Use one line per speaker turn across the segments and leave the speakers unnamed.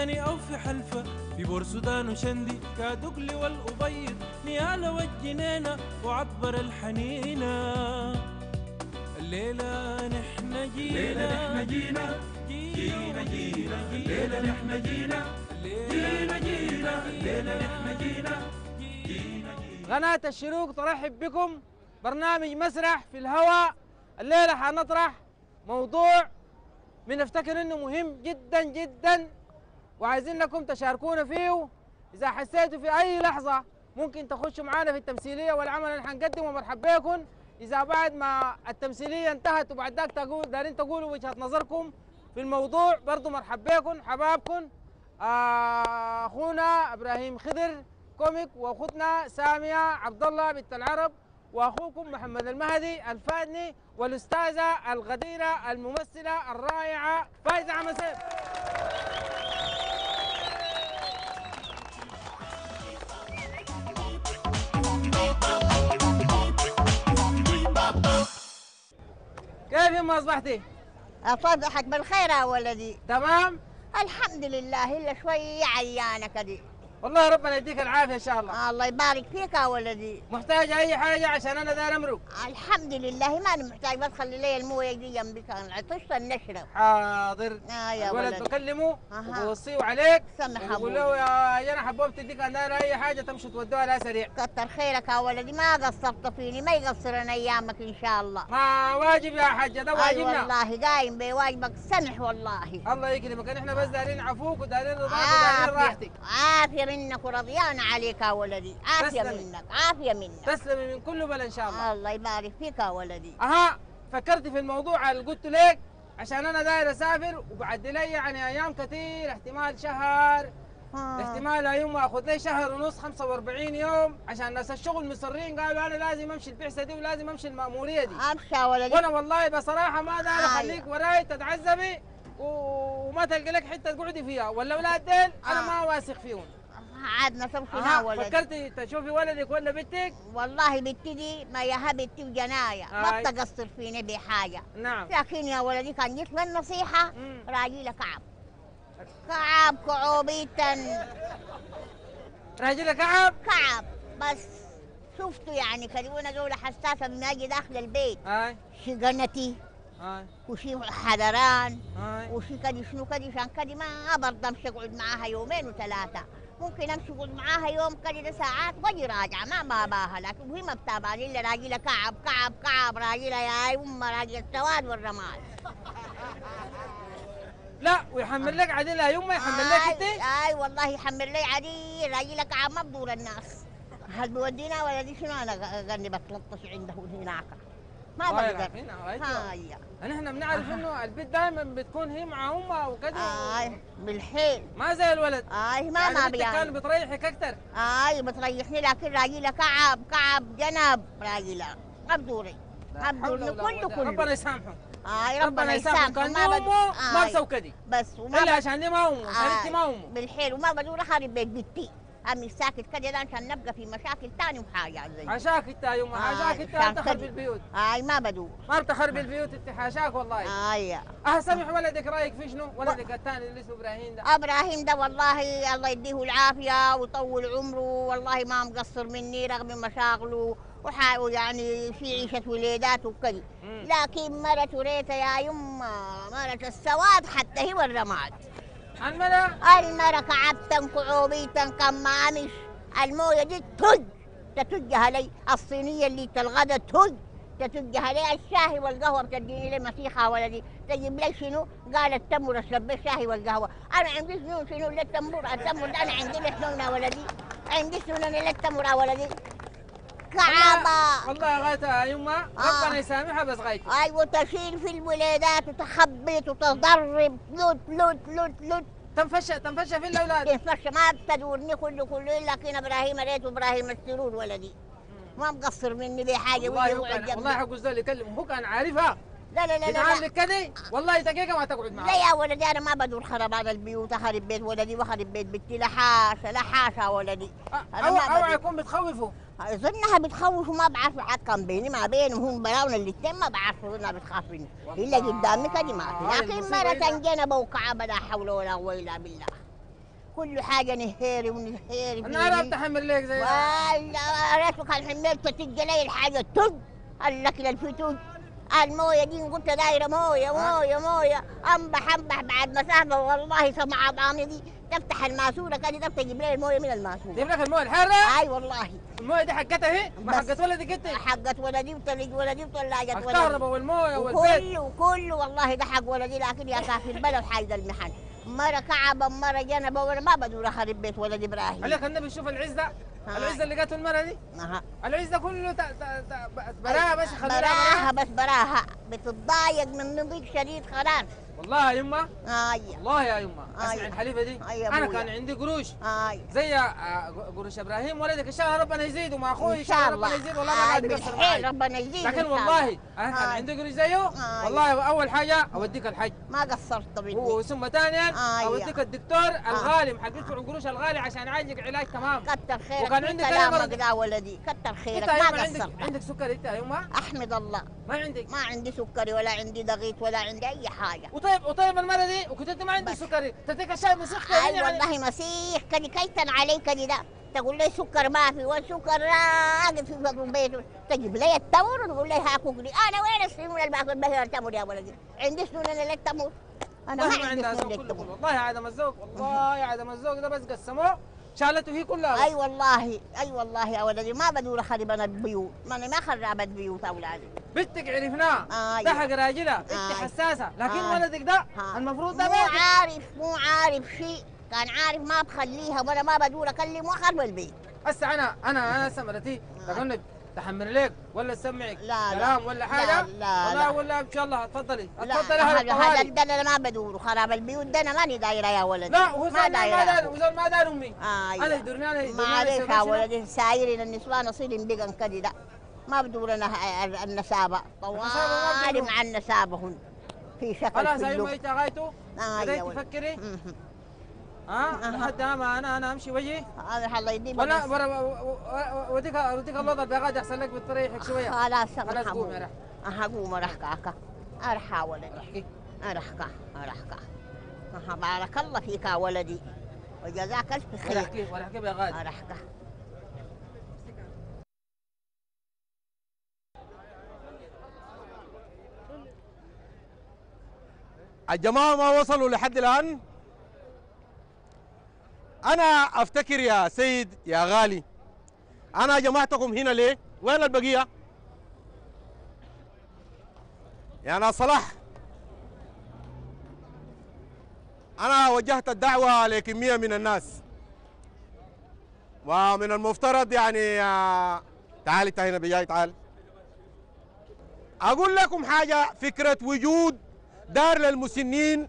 مدني أو في حلفة في بورسودان وشندي كادقلي والأبيض نيالة والجنينة وعبر الحنينة. الليلة نحن جينا
الليلة نحن جينا جينا جينا الليلة نحن جينا جينا جينا الليلة نحن جينا جينا. جينا
قناة الشروق ترحب بكم برنامج مسرح في الهواء. الليلة حنطرح موضوع بنفتكر إنه مهم جدا جدا. وعايزين لكم تشاركونا فيه. إذا حسيتوا في أي لحظة ممكن تخشوا معانا في التمثيلية والعمل اللي حنقدمه مرحبا بكم. إذا بعد ما التمثيلية انتهت وبعد ذاك تقول دارين تقولوا وجهة نظركم في الموضوع برضو مرحبا بكم حبابكم. آه، أخونا إبراهيم خضر كوميك وأخوتنا سامية عبد الله بنت العرب وأخوكم محمد المهدي الفادني والأستاذة الغديرة الممثلة الرائعة فايزة عمسير كيف يما أصبحتي؟
أصبحك بالخير يا ولدي
تمام؟
الحمد لله إلا شوية عيانة كدي
والله ربنا يديك العافية إن شاء الله.
الله يبارك فيك يا ولدي.
محتاج أي حاجة عشان أنا داير امرق
الحمد لله ما أنا محتاج بس خلي لي الموية دي جنبي كان. عطشت نشرب
حاضر.
آه يا
الولد
ولد.
بكلمه
أها.
وبوصيه عليك.
سمح
وبقول
أبوي.
له يا جنى حبوب تديك أنا أي حاجة تمشي تودوها لها سريع.
كتر خيرك يا ولدي ما قصرت فيني ما يقصرن أيامك إن شاء الله.
ما واجب يا حاجة ده
أي
واجبنا.
والله قايم بواجبك سمح والله.
الله يكرمك إحنا بس دارين عفوك ودارين رضاك ودارين راحتك.
عافية منك ورضيان عليك يا ولدي. عافية. منك عافية منك.
تسلمي من كل بلا إن شاء الله.
الله يبارك فيك يا ولدي.
أها فكرت في الموضوع اللي قلت لك عشان أنا داير أسافر وبعد لي يعني أيام كثير احتمال شهر.
آه.
احتمال يوم آخذ لي شهر ونص 45 يوم عشان ناس الشغل مصرين قالوا أنا لازم أمشي البعثة دي ولازم أمشي المأمورية دي.
أمشي يا ولدي.
وأنا والله بصراحة ما داير
آه.
أخليك وراي تتعذبي وما تلقى لك حتة تقعدي فيها. والاولاد ديل أنا
آه.
ما واثق فيهم.
يا
أها
ولدي
فكرتي تشوفي ولدك ولا بنتك؟
والله بنتي دي ما ياها بنتي وجناية ما. بتقصر فيني بحاجة.
نعم.
لكن يا ولدي كان جيت من نصيحة
مم.
راجي كعب كعب كعوبيتا.
راجل كعب
كعب. بس شفته يعني وأنا جولة حساسة من أجي داخل البيت. شي قنتي.
هاي
وشي حذران.
هاي
وشي كده شنو كده عشان كده ما برضى أمشي أقعد معاها يومين وثلاثة. ممكن أمشي معاها يوم كده ساعات وأجي راجعة. ما ما باها لكن وهي ما بتابعني إلا راجلة كعب كعب كعب راجلة يا ام راجلة السواد والرماد
لا ويحمل لك عديل يوم يحمل لك انت؟
آي والله يحمل لي عدي راجلة كعب ما بدور الناس. هل بودينا ولا دي شنو؟ أنا غني بتلطش عنده هناك. ما بقدر.
رايت؟
هاي
نحن بنعرف إنه البنت دائما بتكون هي مع أمها وكذا
آي بالحيل.
ما زي الولد.
آي ما
يعني
ما
بنتك كان بتريحك أكثر
آي بتريحني لكن راجلة كعب كعب جنب راجلة ما بدوري ما بدوري كله
ربنا
كله.
يسامحه.
آي
ربنا يسامحه. كان دي
ما
أمه ما. مسوي كذي
بس وما إلا
عشان دي ما أمه. عشان أنت ما أمه.
بالحيل. وما بدور اخرب بيت بنتي أمي ساكت كده ده عشان نبقى في مشاكل تاني وحاجات زي.
عشاك انت يا
آي،
حاشاك انت
عشان
تخرب. البيوت.
آي ما بدور
ما بتخرب البيوت أنت حاشاك والله.
آي.
أه سامح ولدك رأيك في شنو؟ ولدك الثاني اللي اسمه إبراهيم ده.
إبراهيم ده والله الله يديه العافية ويطول عمره والله ما مقصر مني رغم مشاغله وحاول يعني في عيشة وليدات وكذا
مم.
لكن مرته ريتا يا يما مرة السواد حتى هي والرماد
الملا
المرة كعبتا كعوبيتا كمامش. الموية دي تج تتجها لي الصينية اللي تلغدا تج تتجها لي الشاهي والقهوة. بتديني لي مسيخه ولدي. تجيب لي شنو؟ قال التمر به الشاهي والقهوة. أنا عندي شنو؟ شنو للتمر؟ التمر ده أنا عندي شنو يا ولدي؟ عندي شنو للتمر يا ولدي؟ الكعبة
والله غايتها يا يما
آه.
ربنا يسامحها بس غايتها
أيوه تشيل في الولادات وتخبط وتضرب. لوت لوت لوت لوت.
تنفشى تنفشى في الأولاد.
تنفش ما تدورني كله كله إلا كان إبراهيم ريت إبراهيم السرور ولدي. ما مقصر مني بحاجه
والله. والله حق الزول يكلم هو كان عارفها.
لا لا لا لا, لا.
كده والله دقيقة ما تقعد
لا
معاه
يا ولدي أنا ما بدور خربان البيوت اخرب بيت ولدي واخرب بيت بنتي. لا حاشا لا حاشا ولدي. أنا
أو
ما
أو
بدي.
يكون بتخوفه.
اظنها بتخوف وما بعرف اتحكم بيني ما بينهم هم براون الاثنين ما بعرف إنها بتخاف مني إلا قدامي كده ما في لكن مرة
إذا-
جنب وكعبة لا حول ولا قوة إلا بالله. كل حاجة نهيري ونهيري
أنا عرفت احمل لك زي
والله ريتك الحمال تتج لي الحاجة تج قال لك للفتوج المويه دي قلت دايرة موية موية موية. أنبح أنبح بعد مسافه والله سمع ضامي دي. تفتح الماسورة كده تفتح تجيب لي الموية من الماسورة.
جيب لك الموية الحاره
أي والله.
الموية دي حقتها هي؟ ما. حقت ولدك انت
حقت ولدي وطلق ولدي وطلقت ولدي
الكهرباء والموية والبيت.
وكله وكله والله ده حق ولدي لكن يا كافي البلد حايد المحن مرة كعبة مرة جنبة وأنا ما بدور أخرب بيت ولد إبراهيم
عليك النبي يشوف العزة. العزه اللي جاته المرة دي؟
أها.
العزه كله تا- تا- تا- براها بس خليها
براها
براها.
بس براها. بتتضايق من نضيق شديد خلاص.
والله يا يما.
آي.
والله يا يما. أسمع
أيوة.
الحليفه دي.
أي يا أنا.
كان عندي قروش.
آي.
زي آه، قروش إبراهيم ولدك. إن شاء الله ربنا يزيد وما
أخوي
إن
شاء الله
ربنا يزيد. والله ما قاعد يقصر معي
ربنا يزيد
لكن والله
الله.
أنا كان
آي.
عندي قروش زيه. والله أول حاجة أوديك الحج.
ما قصرت مني.
وثم ثانيا. أوديك الدكتور الغالي محقق في القروش الغالي عشان يعالجك علاج تمام.
كتر خيرك.
وكان عندك
كلامك؟ ده ولدي. كتر خيرك. ما قصرت.
عندك سكر أنت يا يما؟
أحمد الله.
ما عندك.
ما عندي سكري ولا عندي ضغيط ولا عندي أي حاجة.
وطيب وطيب المره دي وكنت انت ما عندك. سكري. تديك الشاي مسخت
أي والله مسيح كدي كيتن علي كدي ده. تقول لي سكر ما في والسكر راقد في بطن بيته تجيب لي التمر وتقول لي هاكل لي أنا وين السنون اللي باكل بها التمر يا ولدي. عندي سنون أنا للتمر؟
أنا
ما عندي سنون
والله عدم الذوق والله عدم الذوق ده بس قسموه. شالته هي كلها.
أي والله أي والله يا ولدي ما بدور اخرب أنا البيوت ماني ما خربت بيوت أولادي.
بنتك عرفناه
أيوة.
ده حق راجلها. انت
أيوة.
حساسة. لكن
أيوة.
ولدك ده
ها.
المفروض ده
مو
بيتك.
عارف مو عارف شيء. كان عارف ما بخليها وأنا ما بدور أكلم وأخرب البيت.
هسه أنا أنا أنا هسه مرتي. تقول تحمل لك ولا تسمعك
لا، لا.
كلام ولا
لا،
حاجة؟
لا،
ولا
لا.
ولا إن شاء الله تفضلي. تفضلي
هذا
هذا
ده أنا ما بدور. خراب البيوت ده أنا ماني دايرة يا ولدي.
لا وزول ما دار وزول ما دار أمي.
آه
أنا يدرني أنا
ما عليك يا؟ ولدي. سايرين النسوان أصير بقن كده ما بدور أنا ه- النسابة.
النسابة ما
طوالي. مع النسابة هن في شكل
خلاص هاي ما. يتغايتوا
آه، ولد.
تفكري. ها. لحد ما أنا أنا أمشي وجهي؟
هذا الله يديم
ولا وديك وديك اللوضه البيغاد أحسن لك بتريحك شوية.
خلاص
خلاص
أرحمه.
قوم يا رح.
أها قوم أرحكاك أرحى ولدي.
احكي
أرحكا أرحكا أها بارك الله فيك يا ولدي. وجزاك
ولا
خير.
احكي ولا احكي بيغاد
أرحكا
الجماعة ما وصلوا لحد الآن. أنا أفتكر يا سيد يا غالي. أنا جمعتكم هنا ليه؟ وين البقية؟ يا ناس صلاح. أنا وجهت الدعوة لكمية من الناس. ومن المفترض يعني آه، تعال هنا بجاي تعال. أقول لكم حاجة فكرة وجود دار للمسنين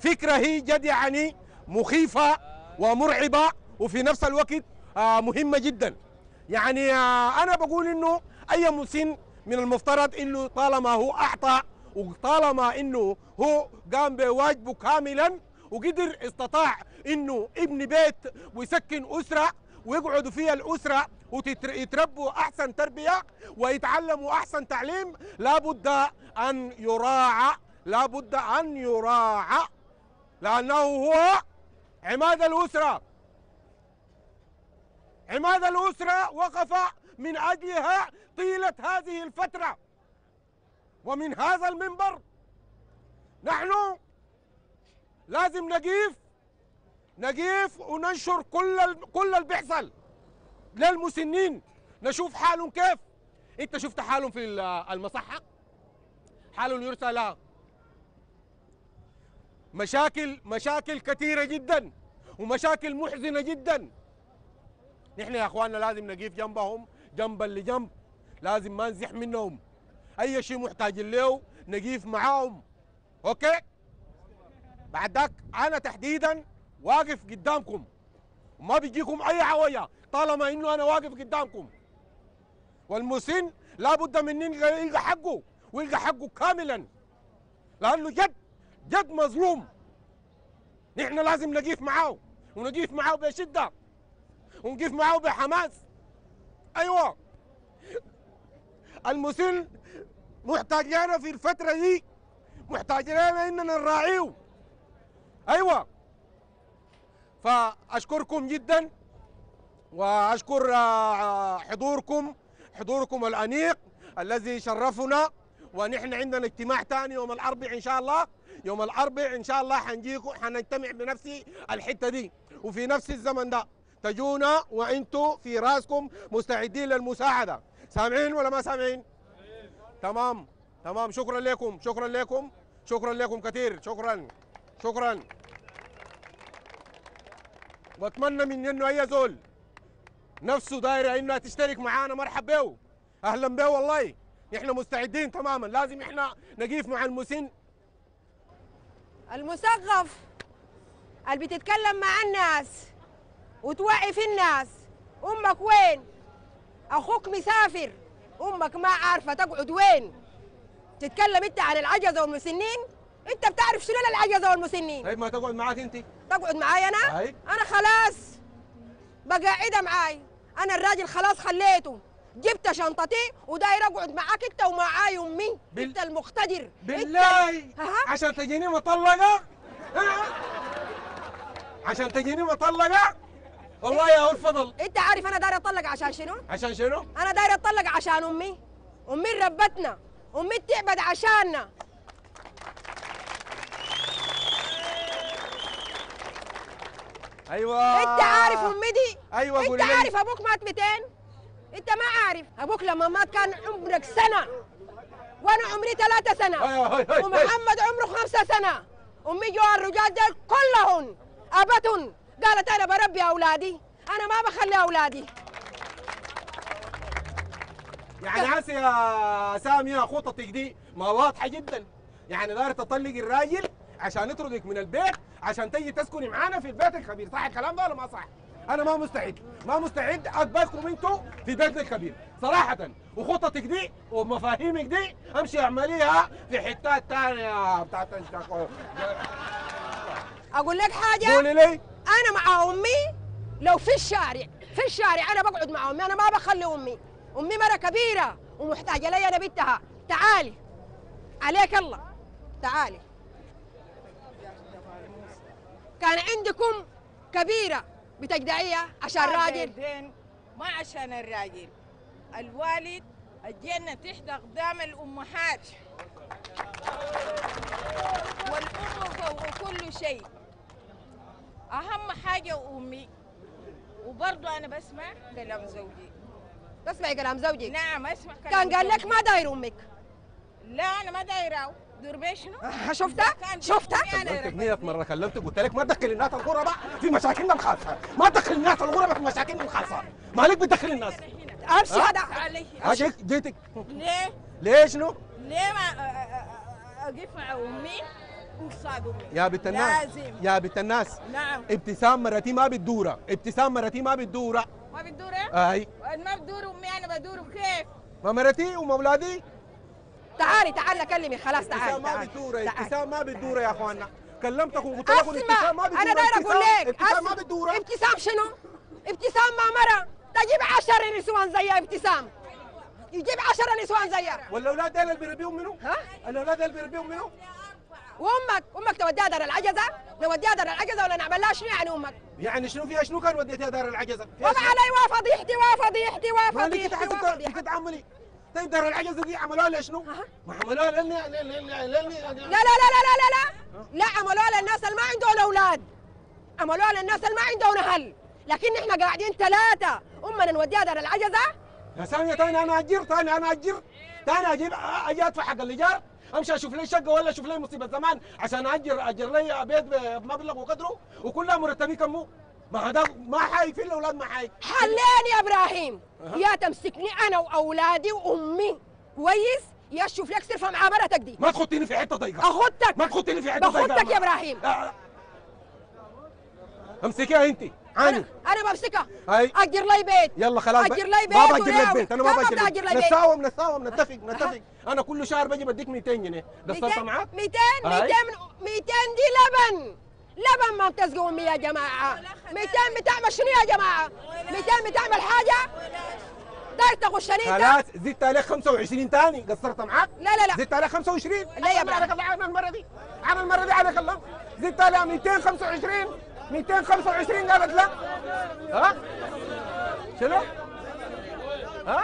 فكرة هي جد يعني مخيفة. ومرعبة وفي نفس الوقت آه، مهمة جدا. يعني آه، أنا بقول إنه أي مسن من المفترض إنه طالما هو أعطى وطالما إنه هو قام بواجبه كاملا وقدر استطاع إنه ابن بيت ويسكن أسرة ويقعدوا فيها الأسرة ويتربوا أحسن تربية ويتعلموا أحسن تعليم لابد أن يراعى لابد أن يراعى لأنه هو عماد الأسرة. عماد الأسرة وقف من أجلها طيلة هذه الفترة. ومن هذا المنبر نحن لازم نقيف نقيف وننشر كل كل اللي بيحصل للمسنين. نشوف حالهم كيف. انت شفت حالهم في ال- المصحة؟ حالهم يرثى لا مشاكل مشاكل كثيرة جدا ومشاكل محزنة جدا. نحن يا أخواننا لازم نقيف جنبهم جنبا لجنب لازم ما نزح منهم. أي شيء محتاجين له نقيف معاهم. أوكي؟ بعد ذاك أنا تحديدا واقف قدامكم. وما بيجيكم أي عوية طالما إنه أنا واقف قدامكم. والمسن لابد من يلقى حقه ويلقى حقه كاملا. لأنه جد جد مظلوم. نحن لازم نقيف معاه ونقيف معاه بشدة ونقيف معاه بحماس. أيوه. المسن محتاج لنا في الفترة دي محتاج لنا إننا نراعيه. أيوه. فأشكركم جدا وأشكر آه، حضوركم حضوركم الأنيق الذي شرفنا ونحن عندنا اجتماع ثاني يوم الاربع إن شاء الله. يوم الاربع إن شاء الله حنجيكم حنجتمع بنفس الحتة دي. وفي نفس الزمن ده تجونا وأنتم في رأسكم مستعدين للمساعدة. سامعين ولا ما سامعين؟ تمام تمام. شكرا لكم شكرا لكم شكرا لكم كثير. شكرا شكرا. وأتمنى من انه أي زول نفسه دايرة إنها تشترك معانا. مرحب به أهلا به والله. إحنا مستعدين تماما. لازم إحنا نقيف مع المسن.
المثقف اللي بتتكلم مع الناس وتوعي في الناس. أمك وين؟ أخوك مسافر. أمك ما عارفة تقعد وين. تتكلم أنت عن العجزة والمسنين؟ أنت بتعرف شنو العجزة والمسنين؟
طيب ما تقعد معاك أنت.
تقعد معاي أنا؟
أي.
أنا خلاص. بقاعدها معاي. أنا الراجل خلاص خليته. جبت شنطتي وداير أقعد معاك أنت ومعاي أمي.
بال-
أنت المقتدر.
بالله!
انت...
عشان تجيني مطلقة؟ عشان تجيني مطلقة؟ والله يا ولد فضل.
أنت عارف أنا داير أطلق عشان شنو؟
عشان شنو؟
أنا داير أطلق عشان أمي. أمي ربتنا. أمي تعبت عشاننا.
أيوه.
أنت عارف أمي دي؟
أيوه أنت.
عارف أبوك مات 200 انت ما عارف. أبوك لما مات كان عمرك سنة. وأنا عمري ثلاثة سنة. ومحمد عمره خمسة سنة. أمي جوا الرجال دول كلهن. أبتن قالت أنا بربي أولادي. أنا ما بخلي أولادي.
يعني هسه يا سامي خططك دي ما واضحه جدا. يعني داير تطلق الراجل عشان يطردك من البيت عشان تيجي تسكني معانا في البيت الكبير صح الكلام ده ولا ما صح؟ أنا ما مستعد ما مستعد اقبلكم أنتوا في بيتنا الكبير. صراحة وخططك دي ومفاهيمك دي امشي اعمليها في حتات ثانية بتاعت
أقول لك حاجة؟
قولي لي.
أنا مع أمي لو في الشارع في الشارع أنا بقعد مع أمي أنا ما بخلي أمي. أمي مرة كبيرة ومحتاجة لي أنا بنتها. تعالي. عليك الله. تعالي. كان عندكم كبيرة. بتجدعيها عشان راجل؟
ما عشان الراجل. الوالد الجنة تحت أقدام الأمهات. والأم فوق كل شيء. أهم حاجة أمي. وبرضه أنا بسمع كلام زوجي.
تسمعي كلام زوجك؟
نعم أسمع كلام
كان قال لك
زوجي.
ما داير أمك.
لا أنا ما دايرة. دور بيه شنو؟
آه، شفتها؟ شفتها
كلمتك 100 مرة كلمتك قلت لك ما تدخل الناس الغرباء في مشاكلنا الخاصة. ما تدخل الناس الغرباء في مشاكلنا الخاصة. مالك بتدخل الناس؟
امشي؟ هذا.
اجيك جيتك.
ليه؟
ليه شنو؟
ليه ما أقف مع أمي؟
يا بنت الناس.
لازم.
يا بنت الناس.
نعم.
ابتسام مرتي ما بتدوره. ابتسام مرتي ما بتدوره.
ما بتدور إيه؟
اي
ما بدور أمي أنا بدور كيف؟
ما مرتي ومولادي
تعالي تعالي كلمي خلاص تعالي
ابتسام ما
تعالي.
ابتسام ما بتدوره يا اخوانا كلمتكم وقلت لكم
أسمع
ابتسام ما بتدوره
أنا داير
أقول
لك
ابتسام ما
أسمع.
بتدوره
ابتسام شنو؟ ابتسام ما مرة تجيب عشر نسوان زيها ابتسام يجيب عشر نسوان زيها
والأولاد ديل اللي بيربيهم منو؟
ها؟
الأولاد اللي بيربيهم منو؟
وأمك أمك توديها دار العجزة نوديها دار العجزة ولا نعمل لها شنو يعني أمك؟
يعني شنو فيها شنو كان وديتها دار
العجزة؟
شنو؟
علي وفضيحتي وفضيحتي وفضيحتي وفضيحتي
تتعاملي تقدر دار العجزه دي عملوها لي شنو؟ ما عملوها لاني
لا لا لا لا لا لا لا. عملوها للناس اللي ما عندهم أولاد. عملوها للناس اللي ما عندهم أهل. لكن إحنا قاعدين ثلاثة. أمنا نوديها دار العجزة.
يا ثانية ثاني أنا أجر ثاني أنا أجر. ثاني أجيب أجي أدفع حق الإيجار. أمشي أشوف لي شقة ولا أشوف لي مصيبة زمان عشان أجر أجر لي بيت بمبلغ وقدره. وكلها مرتبي كمو ما هذا ما حايك في الأولاد ما حايك
حلين يا إبراهيم. يا تمسكني أنا وأولادي وأمي. كويس؟ يا تشوف لك سر في معاملتك دي.
ما تخطيني في حتة ضيقة.
اخدتك
ما تخطيني في حتة ضيقة.
باخدك يا
إبراهيم. امسكيها أنت. عاني.
أنا بمسكها.
هاي.
أجر لي بيت.
يلا خلاص
أجر لي بيت
ما بأجر لك؟ بيت.
أنا
بأجر
بتأجر
لك
لي بيت؟
نتساوم نتساوم نتفق نتفق. أنا كل شهر باجي بديك 200 جنيه. قصرت
200
معاك.
200
هاي.
200 200 دي لبن. لبن ما بتسقوا امي يا جماعة 200 بتعمل شنو يا جماعة؟ 200 بتعمل حاجة؟ داير تغشني انت
خلاص زدت عليك 25 تاني. قصرت معاك؟
لا لا لا.
زدت عليك 25
لا يا
عليك الله عن المرة دي. عن المرة دي عليك الله. زدت عليها 225 225 قالت لا. ها؟ شنو؟ ها؟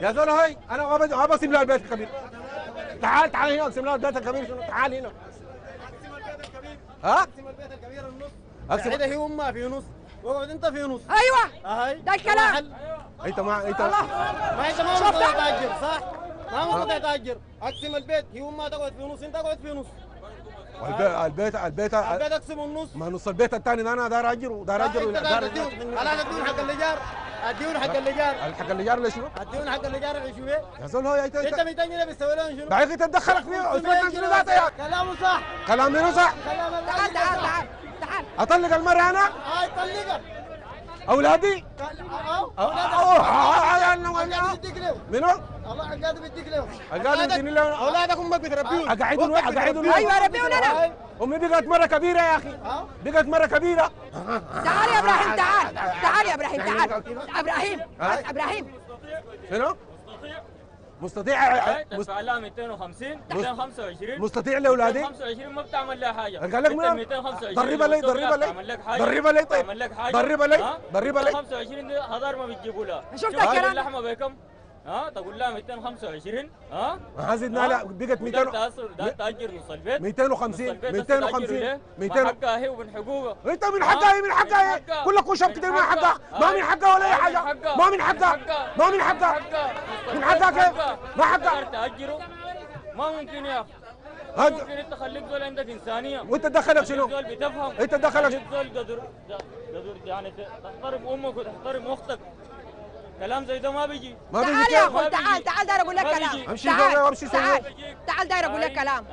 يا زول هاي أنا بقسم لها البيت الكبير تعال تعال هنا اقسم لها البيت الكبير شنو؟ تعال هنا. ها؟ اقسم
قاعدة هي أمها في نص واقعد أنت في نص.
أيوه.
هاي
ده الكلام.
أنت ما انت
ما أنت ما؟ مستطيع تاجر صح؟ ما مستطيع تاجر. أقسم البيت هي أمها تقعد في نص أنت تقعد في نص.
البيت البيت البيت
البيت أقسم النص.
ما نص البيت الثاني ده أنا داير أجره داير أنت
أجره. تديهم الان اديهم حق الليجار اديهم حق الليجار
الحق اللي جار شنو؟
اديهم حق الليجار يعيشوا بيه
يا زول هو انت
انت
انت
200 جنيه بتسوي لهم شنو؟
بعدين تدخلك فيه اسمك شنو ذاته يا
كلامه صح
كلام منو صح؟
كلام
تعال تعال تعال
اطلق المرة أنا
هاي طلقها أولادي
منو؟
الله قاعد بيديك له
قاعد يديني له
اولادك أمك بتربيهم
اقعدهم؟
أيوه ربيونا أنا
أمي بقت مرة كبيرة يا
أخي؟
بقت مرة كبيرة
تعال يا إبراهيم تعال تعال يا إبراهيم تعال
إبراهيم.
إبراهيم
شنو؟ مستطيع مست-
تدفع لها 250 225
مستطيع لأولادي؟
225 ما بتعمل لها حاجة.
قال لك
أنت
منو؟
225
ضربها لي ضربها لي. ضربها لي طيب. ضربها لي
ها؟
ضربها لي.
225 دي هدار ما بتجيبوا لها.
شفت الكلام؟
اللحمة بكم ها تقول لها 225 ها؟
ها زدنا لا بقت
وده
200
تأثر ده تأجر نص البيت
250
نص البيت
250
200
200
حقها هي ومن حقوقها.
انت من حقها هي من حقها هي. كلكم شاب كده من حقها. ما من حقها ولا أي حاجة. ما من حقها. ما من حقها. من حقها. كيف؟ ما حقها.
تأجره؟ ما ممكن يا أخي.
هاد-
ممكن انت خليك زول عندك إنسانية.
وانت دخلك شنو؟
زول بتفهم.
انت دخلك
زول قدر قدر يعني تحترم أمك وتحترم أختك. كلام زي ده ما بيجي
ما بيجي
تعال يا؟ أخوي تعال تعال داير أقول لك
ما
كلام.
أمشي
تعال
زول وامشي
تعال. تعال داير أقول لك. كلام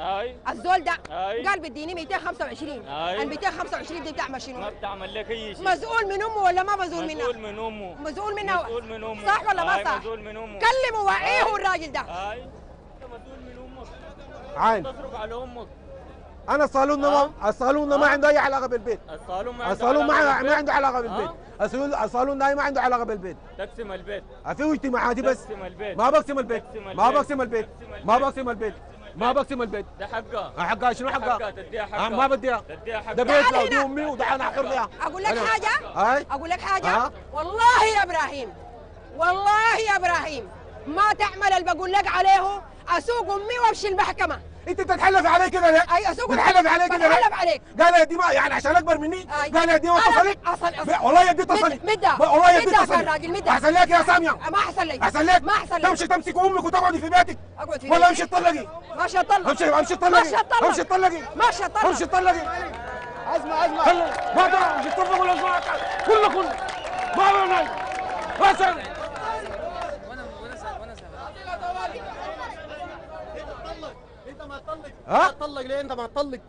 الزول ده. قال بيديني 225
هاي.
ال 225 دي بتعمل
ما
شنو؟
بتعمل لك أي شيء
مسؤول من أمه ولا ما مسؤول منها؟
مسؤول من أمه
مسؤول منها
مسؤول من أمه
صح ولا ما صح؟
مسؤول من أمه
كلموا وعيه الراجل ده
هاي انت مسؤول من أمك
عين
تصرف على أمك
أنا الصالون ده ما الصالون ده ما عنده أي علاقة بالبيت.
الصالون ما عنده
الصالون ما
علاقة
ما
بالبيت.
عنده علاقة بالبيت.
ها؟
الصالون الصالون ده ما عنده علاقة بالبيت.
تقسم البيت.
في اجتماعاتي بس. ما بقسم البيت. ما. بقسم البيت. ما. بقسم البيت. ما بقسم البيت.
ده حقها
حقها شنو
حقها
حقها؟
تديها
آه،
حقها
ما بديها.
تديها حقها
ده بيت
تعال
لا دي
هنا.
امي وده أنا
أقول لك
حاجة؟
أقول لك
حاجة؟
والله يا إبراهيم. والله يا إبراهيم. ما تعمل اللي بقول لك عليه اسوق امي وامشي المحكمه
انت تتحلف علي كده ليه؟
أي اسوق
تتحلف علي كده ليه؟
بتحلف عليك.
قال يا دي ما يعني عشان أكبر مني. قال يا دي اتصلت؟
أصل- أصل.
والله يدي اتصلت
مد- مدة.
والله
مدة كان
اتصلت.
راجل، مدة.
أحسن لك يا سامية.
ما أحسن لي
أحسن لك؟
ما أحسن لي
تمشي تمسك أمك وتقعدي في بيتك.
أقعد في
ولا. امشي تطلقي
ماشي اطلق
امشي امشي
ماشي
تطلقي
اطلق
امشي تطلقي
ماشي اطلق
امشي تطلقي
اسمع اسمع
خلي ما تعرف تطلق ولا كله كله. ما ما سامع
انت ما تطلق.
ها؟
تطلق ليه؟ انت ما تطلق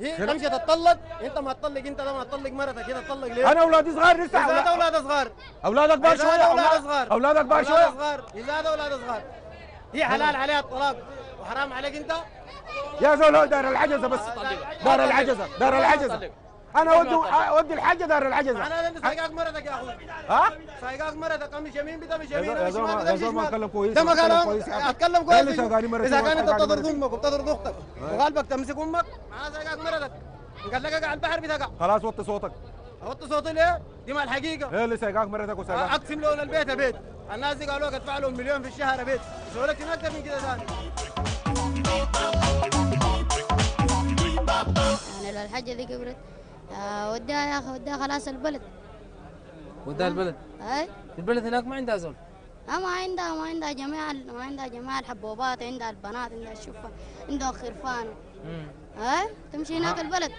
هي
كده؟
تمشي تتطلق انت ما تطلق انت ده ما تطلق مرتك. كده تطلق ليه؟
أنا أولادي صغار لسه.
إذا هذا
أولاد-
أولاد صغار.
أولادك
إذا شوية.
أولاد
صغار.
أولادك
أولاد
شوية.
صغار. إذا هذا أولاد صغار. هي حلال عليها الطلاق. وحرام عليك انت؟
يا زول دار العجزة بس. دار العجزة. دار العجزة. أنا اودي أودي الحاجة دار العجزه
معناها أنت سايقاك مرتك يا أخوي.
ها
سايقاك مرتك. امشي يمين بتمشي يمين. امشي شمال
يا
بتمشي شمال.
أتكلم كويس،
ده ما
ما اتكلم
كلام. أتكلم
قال
كويس. إذا كان
أنت
بتضرب. أمك وبتضرب أختك وقلبك تمسك أمك معناها سايقاك مرتك. قال لك على البحر بتقع.
خلاص وطي صوتك.
حط صوتي ليه؟ دي ما الحقيقة
هي اللي سايقاك مرتك وسايقاك؟
أقسم له البيت بيت. الناس دي قالوا لك ادفع لهم مليون في الشهر بيت. يسوي لك أكثر من كده ثاني
يعني لو الحاجة دي كبرت وديها يا وديها خلاص البلد
وداها البلد
أي
البلد هناك ما عندها زول
ها ما عندها ما عندها جميع ما عندها جميع الحبوبات عندها البنات عندها الشفة عندها خرفان. ها تمشي هناك
آه.
البلد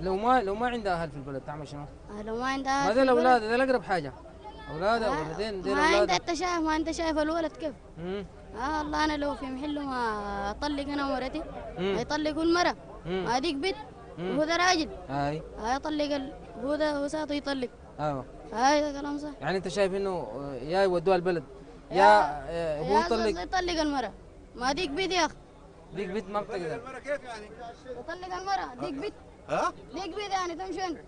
لو ما لو ما عندها أهل في البلد تعمل شنو؟
آه، لو ما عندها
هذول الاولاد هذول أقرب حاجة أولاد أو
آه،
ولدين
ما انت
أولاد
أنت شايف ما أنت شايف الولد كيف
مم.
آه الله أنا لو في محل ما أطلق أنا ومرتي. يطلقوا المرة
مم.
هذيك بنت ده راجل.
اي
هاي يطلق ال... هو ده هو ساته يطلق.
أيوه
هاي ده كلام صح.
يعني انت شايف إنه آه، يا يودوها البلد. يا آه، هو
يا
يطلق.
يطلق المرة ما ديك بيت يا أخي.
ديك بنت ما بتقدر
يطلق المرة ديك بيت.
ها؟
ديك بيت يعني تمشي أنت.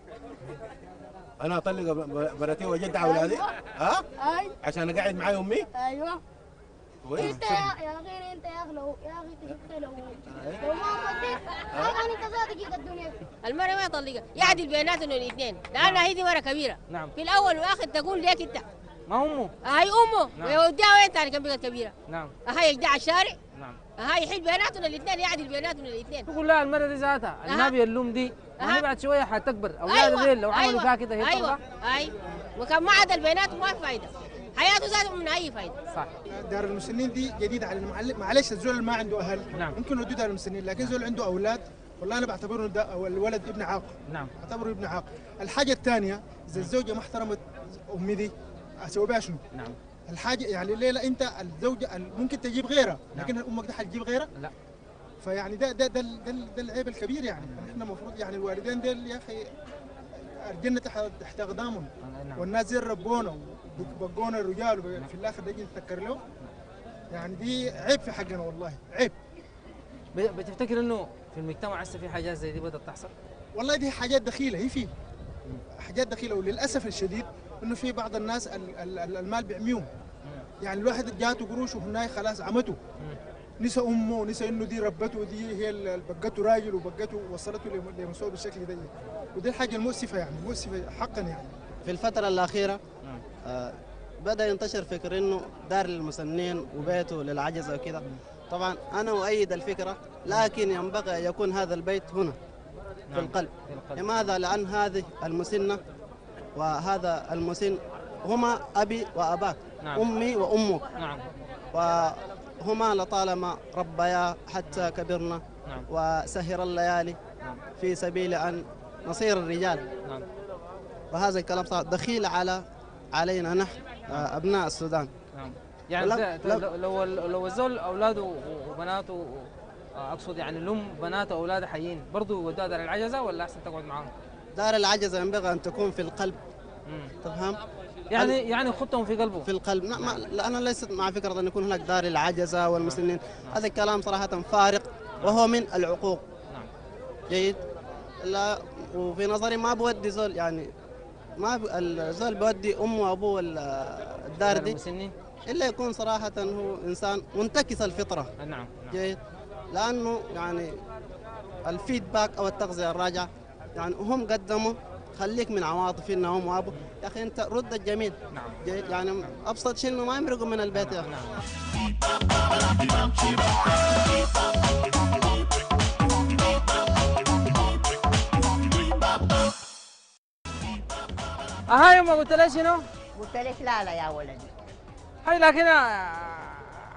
أنا أطلق ب- بناتي واجدع أولادي؟ ها؟
أي.
عشان أقعد معاي
أمي؟
أيوه.
انت يا انت يا أخي لو يا أخي انت لو لو ما مديت يعني انت ذاتك الدنيا
المرة ما يطلقها يعدل بيناتهم الاثنين لأنها هي دي مرة كبيرة
نعم
في الأول والآخر تقول ليك أنت
ما امه
هاي أمه
نعم.
ويوديها وين تاني كم بقت كبيرة
نعم
هاي يجدع الشارع
نعم
هاي يحل بيناتهم الاثنين يعدل بيناتهم الاثنين
تقول لا المرة دي ذاتها. النبي اللوم دي ما. هي بعد شوية حتكبر أولاد ديل لو عملوا
أيوة.
فيها كده هي
أيوة أيوة وكان ما عدل بيناتهم ما في فايدة حياته ذاته من أي فايدة؟
صح.
دار المسنين دي جديدة على المعلم. معلش الزول اللي ما عنده أهل.
نعم.
ممكن يودوه دار المسنين لكن زول عنده أولاد. والله أنا بعتبره ده الولد ابن عاق
نعم.
بعتبره ابن عاق الحاجة الثانية إذا الزوجة ما احترمت أمي دي أسوي بها شنو؟
نعم.
الحاجة يعني الليلة أنت الزوجة ال- ممكن تجيب غيرها لكن
نعم.
أمك ده حتجيب غيرها؟
لا.
فيعني ده ده ده, ده, ده العيب الكبير يعني. إحنا المفروض يعني الوالدين ديل يا أخي الجنة تحت تحت أقدامهم.
نعم.
والناس دي ربونا. وبقونا الرجال وفي الآخر نجي نتذكر له يعني دي عيب في حقنا والله عيب.
بتفتكر إنه في المجتمع هسه في حاجات زي دي بدأت تحصل؟
والله دي حاجات دخيلة هي في حاجات دخيلة وللأسف الشديد إنه في بعض الناس ال- ال- ال- المال بيعميهم. يعني الواحد جاته قروش وهناك خلاص عمته. نسى أمه ونسى إنه دي ربته ودي هي اللي بقته راجل وبقته وصلته لم- لمستوى بالشكل ده. ودي الحاجة المؤسفة يعني مؤسفة حقا يعني.
في الفترة الأخيرة آه بدأ ينتشر فكر إنه دار للمسنين وبيته للعجزة وكده طبعا أنا أؤيد الفكرة لكن ينبغي يكون هذا البيت هنا في
نعم.
القلب
في القلب.
لماذا؟ لأن هذه المسنة وهذا المسن هما أبي وأباك
نعم.
أمي وأمك
نعم
وهما لطالما ربيا حتى كبرنا
نعم
وسهر الليالي
نعم
في سبيل أن نصير الرجال
نعم
وهذا الكلام صار دخيل على علينا نحن آه، أبناء السودان.
نعم. يعني
لو-
لو لو الزول أولاده وبناته آه، أقصد يعني الام بناته واولادها حيين برضه يودوها دار العجزة ولا أحسن تقعد معاهم؟
دار العجزة ينبغي أن تكون في القلب. تفهم؟
يعني يعني خطهم في قلبه.
في القلب. ما لا أنا ليست مع فكرة أن يكون هناك دار العجزة والمسنين هذا الكلام صراحة فارق وهو من العقوق.
نعم.
جيد؟ لا. وفي نظري ما بودي زول يعني ما. الزول بودي أمه وأبوه ال- الدار دي. إلا يكون صراحة هو إنسان منتكس الفطرة.
آه، نعم نعم.
جيد. لأنه يعني الفيدباك أو التغذية الراجعة يعني هم قدموا خليك من عواطف ان هم وأبو. يا أخي أنت رد الجميل.
نعم.
جيد. يعني أبسط شيء إنه ما يمرقوا من البيت يا أخي.
نعم. هاي ما قلت لي شنو؟
قلت لك لا لا يا ولدي
هاي لكن آه،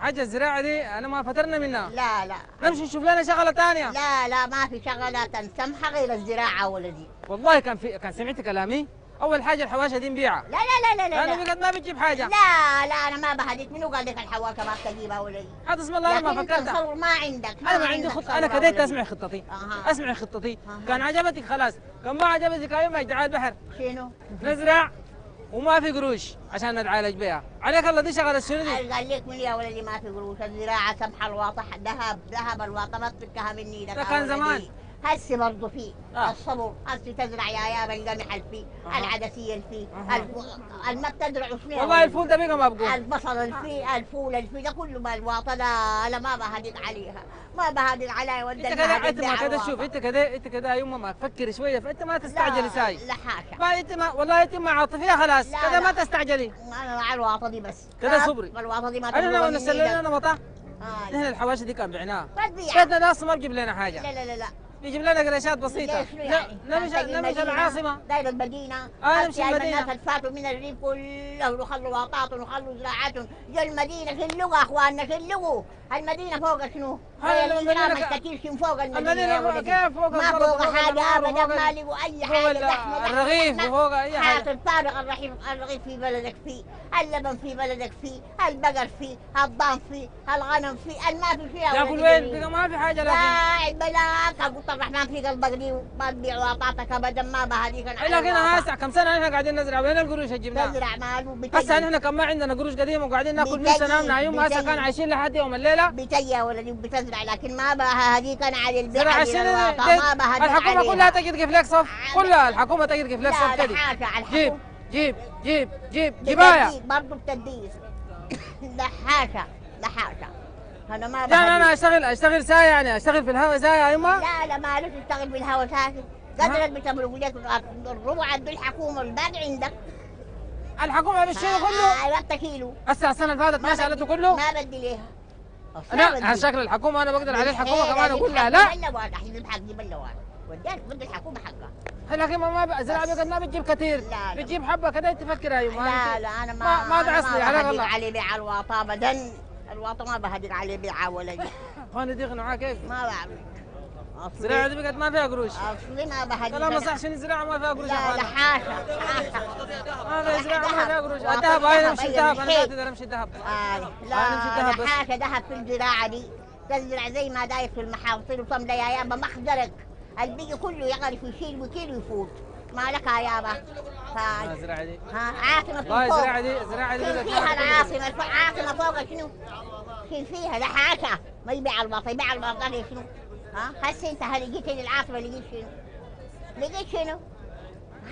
حاجة الزراعه دي أنا ما فترنا منها.
لا لا.
نمشي نشوف لنا شغلة ثانية
لا لا ما في شغلات سمحة غير الزراعة ولدي.
والله كان في كان سمعت كلامي؟ أول حاجة الحواشه دي نبيعها.
لا لا لا لا لا,
لأنه
لا.
بقد ما بتجيب حاجة.
لا لا أنا ما بهديك منو قال لك الحواكه ما بتجيبها ولدي
هذا اسم الله أنا ما
لكن أنت
فكرت
تصور ما عندك
أنا ما عندي خطه
أنا
كديت. أسمع خطتي
أها.
أسمع خطتي
أها.
كان عجبتك خلاص. كان ما عجبتك أيوه ما يدعى البحر.
شنو؟
نزرع وما في قروش عشان نتعالج بها. عليك الله دي شغلة السنة دي؟
قال لك من يا ولدي ما في قروش. الزراعة سمحة الواطة ذهب ذهب الواطة ما تفكها مني
ده كان زمان.
هسه برضه في
آه.
الصبر هسه تزرع يا يابا القمح الفي
أها.
العدسية الفي
أها.
الف- الما بتزرع شنو
والله الفول ده بقى ما بقول.
البصل الفي الفول الفي ده كله ما الواطة ده أنا ما بهدق عليها. ما بهدق عليها
إنت كده إنت ما كده شوف إنت كده إنت كده يوم ما تفكري شوية فإنت ما تستعجلي ساي.
لا حاشا
ما إنت ما والله إنت ما عاطفية خلاص.
لا،
كده. ما تستعجلي.
أنا مع الواطة دي بس.
كده صبري.
الواطة دي ما أنا
لو نسلنا
ده.
لنا مطا
آه،
نحن الحواشي دي كان بعناها. ده أصلا ما بجيب لنا حاجة.
لا لا لا. لا
بيجيب لنا قريشات بسيطة.
ليش يعني؟
نمشي نمشي
المدينة،
العاصمه
داير المدينة.
آه، نمشي المدينة.
الناس فاتوا من الريف كله وخلوا واطاتهم وخلوا زراعتهم. جو المدينة في اللغة أخواننا في اللغة. المدينة فوق شنو؟
هاي
هي
ك-
الكثير شنو فوق المدينة
المدينة فوق-؟ كيف فوق
ما فوق
فوق
حاجة
وفوق
ما لقوا
فوق
حاجة لحمة
الرغيف. وفوق أي حاجة.
حاصل فارغ الرغيف الرغيف في بلدك فيه اللبن في بلدك فيه البقر فيه الضان فيه الغنم فيه الما في فيه يا
ياكل وين؟ بقى ما في حاجة لكن
لا بلاك قلت الرحمن في قلبك دي ما تبيع واطاتك ابدا ما بهديك
لكن هسه كم سنة إحنا قاعدين نزرع وين القروش اللي جبناها؟
تزرع مال
هسه نحن كم ما عندنا قروش قديمة وقاعدين ناكل من سنة من يوم هسه كان عايشين لحد يوم الليلة
بتجي يا ولدي بتزرع لكن ما بها هديك أنا على البيع
زرع
على ما
الحكومة
عليها.
كلها تجي تقف لك صف؟ كلها الحكومة تجي تقف لك
لا
صف
لا
كده
على
جيب
الحكومة
جيب جيب جيب جباية.
برضه بتديس. لا حاجة لا حاجة أنا ما
يعني
أنا.
أشتغل أشتغل ساعه يعني أشتغل في الهواء ساعه يا إما.
لا لا ما لك تشتغل بالهواء ساكت قدرك بتملك لك الربع عند الحكومة الباقي عندك.
الحكومة بالشيء كله.
أيوه كيلو
هسه السنة اللي فاتت ما شالته كله.
ما بدي ليها.
أنا شكل الحكومة أنا بقدر عليه الحكومة كمان أقول لها لا.
دي بلا واحد وديت ضد الحكومة حقها
الحكومة ما ب- زراعه بقد ما بتجيب كثير.
لا.
بتجيب حبة تفكر يا يما
لا لا أنا ما
ما ما تعصلي على الله
عليه بيع الواطه ابدا. الواطه ما بهديك عليه بيع ولا
دي معاه كيف؟
ما بعرف. أصلي.
دي بقت ما فيها قروش.
أصلي ما بهديك
كلام
أنا-
صح شنو الزراعه ما فيها قروش يا
لا لا حاشا
ما فيها زراعة ما فيها قروش. الذهب هاي نمشي الذهب
أنا.
قاعد امشي الذهب
آه لا
نمشي
لا
بس.
حاشا ذهب في الزراعة دي. تزرع زي ما داير في المحاصيل وتملى يا يابا مخزرك. البيجي كله يغرف ويشيل وكيل ويفوت. ما لك يا يابا؟
آه،
ها
الزراعه دي.
ها عاصمة فوق.
الزراعه دي الزراعه دي
فيها
ما.
العاصمة العاصمة فوق شنو؟ شيل فيها؟ لا حاشا. ما يبيع الوطن يبيع الوطن ليه شنو؟ ها هسه انت هل لقيت العاصمة لقيت شنو؟ لقيت شنو؟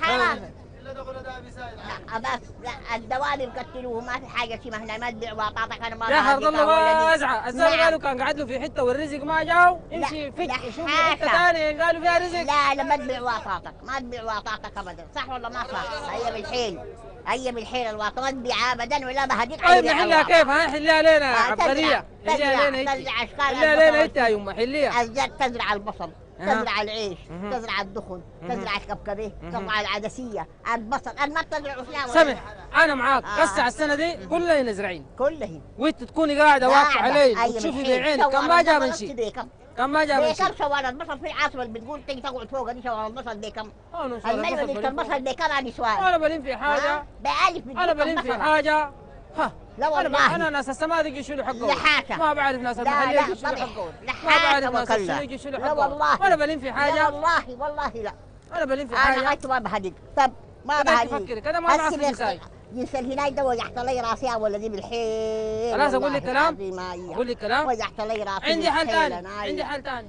حرام لا بس لا الدواب يقتلوه ما في حاجة اسمها هنا ما تبيع واطاتك أنا ما بهديك
حرد الله الزول
نعم.
قالوا كان قاعد له في حتة والرزق ما جاو يمشي فك
لا
في
حتة.
ثانية قالوا فيها رزق
لا لا ما تبيع واطاتك ما تبيع واطاتك ابدا صح ولا ما صح هي بالحيل هي بالحيل الواطه ما تبيع ابدا ولا بهديك
طيب نحلها كيف ها حليها لنا
آه، عبقرية
حليها لنا انت
تزرع أشكال
حليها لنا. انت يا يما حليها
تزرع البصل. تزرع العيش. تزرع الدخن. تزرع
الكبكبة.
تزرع العدسية البصل ما تزرع فيها
سمع أنا معاك.
آه.
قسع السنة دي كلها نزرعين
كلهن.
وانت تكوني
قاعدة
واقفة.
علي
وتشوفي. بعينك. كم ما جاب شيء؟ كم ما جاب شيء؟
بكم شوارع البصل في العاصمه اللي بتقول تيجي تقعد فوق دي شوارع البصل بكم الملوى
البصل
اللي البصل بكم أنا سؤال
أنا بلين في حاجة.
بألف
أنا بلين في حاجة. ها؟
لا
أنا
والله.
أنا ناس السماء يجي يشيلوا حقهم.
لحاكة.
ما بعرف ناس
لا
المحليه
لا
يشيلوا حقهم. ما بعرف ناس يجي يشيلوا
لا
حقهم.
والله.
أنا بلين في
لا
حاجة
والله والله لا.
أنا بلين في
أنا
حاجة.
غايت ما بهديك طب ما
تفكري، كده ما بعرف إزاي.
جنس الهناي ده وجعت لي راسي ولا دي بالحيل.
خلاص
والله
لك كلام؟
ما.
أقول لك كلام؟
وجعت لي راسي
عندي حل ثاني عندي. حل ثاني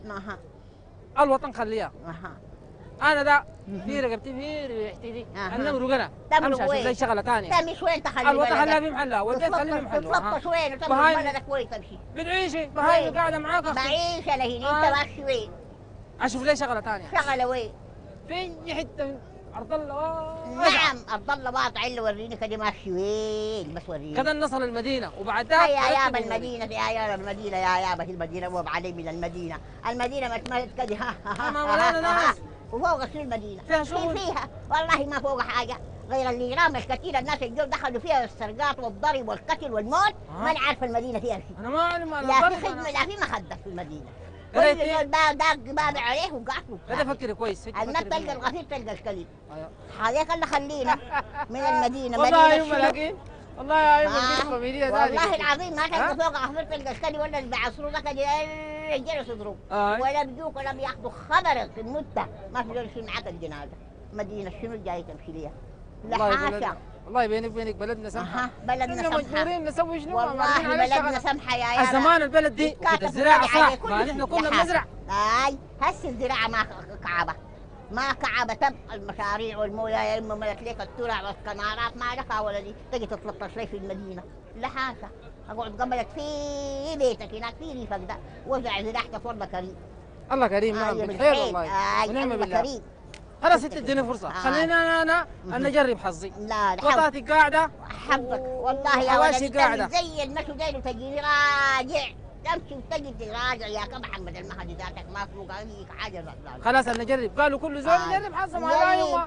الوطن خليها. أنا ده في رقبتي في ريحتي دي. أنا مرقنا امشي؟ لي شغلة ثانية
تمشي وين تخلي
الوطن؟ خليها في محلها والبيت خليه في محله
تتلطش وين وتمشي. بلدك وين تمشي
بتعيشي بهاي؟ قاعدة معاك.
بعيش أنا هنا. أنت ماشي وين؟
أشوف لي شغلة ثانية
شغلة وين؟
في حتة أرض الله
نعم الضل باطع اللي وريني كده ماشي وين بس وريني
كذا نصل المدينة وبعد
هاي
ذاك
يا يابا
أركب
المدينة يا يابا المدينة يا يابا هي المدينة واب علي من المدينة المدينة ما تملت كده ها ها ها
أما ولانا ناس.
وفوق شو المدينة
فيها
في
شغل.
فيها والله ما فوق حاجة غير الإجرام الكثير الناس اللي دخلوا فيها السرقات والضرب والقتل والموت
آه.
ما نعرف المدينة فيها شيء
أنا ما اعلم
لا في خدمة
أنا.
لا في مخدة في المدينة كل
قريت إيه؟
يوم باب داق باب عليه وقعدوا
كده فكري كويس فكري
تلقى. الغفير تلقى الكليب. هذاك اللي خلينا من المدينة
والله
شنو؟
لكن والله يا
آه.
القسمه ميديا
والله العظيم ما؟ تلقى فوق عفر تلقى السكري ولا اللي بعصروا ذاك الجرس يضرب
آه.
ولا بيجوك ولا بياخذوا خبرك في المدة. ما في زول يشيل معك الجنازة. مدينة شنو جاي تمشي ليها؟ لا
والله بينك وبينك بلدنا سمحة.
أها بلدنا سمحة.
مجبورين نسوي شنو؟
والله بلدنا. سمحة يا يا
الزمان البلد دي
كاتب
الزراعه صح؟ ما. نحن كنا. بنزرع.
أي هسه الزراعة ما كعبة. ما كعبة تبقى المشاريع والموية يا إما ملت لك الترع والكنارات ما لك ولا دي تجي تتلطش لي في المدينة. لا حاجة أقعد قبلك في بيتك هناك في ريفك ده. وزع زراعتك والله كريم.
الله كريم نعم
آي
بالخير. والله.
آي
ونعم
الله
بالله.
كريم.
خلاص انت اديني فرصة.
آه.
خليني أنا أنا أنا أجرب حظي.
لا
وطاتي قاعدة.
حظك والله يا ولدي.
قاعدة.
زي المشي جاي تجيني راجع. تمشي وتجي تراجع يا كم محمد المهدي ذاتك ما فوق عليك حاجة لا
خلاص نجرب قالوا كل زول
آه.
نجرب حظه ما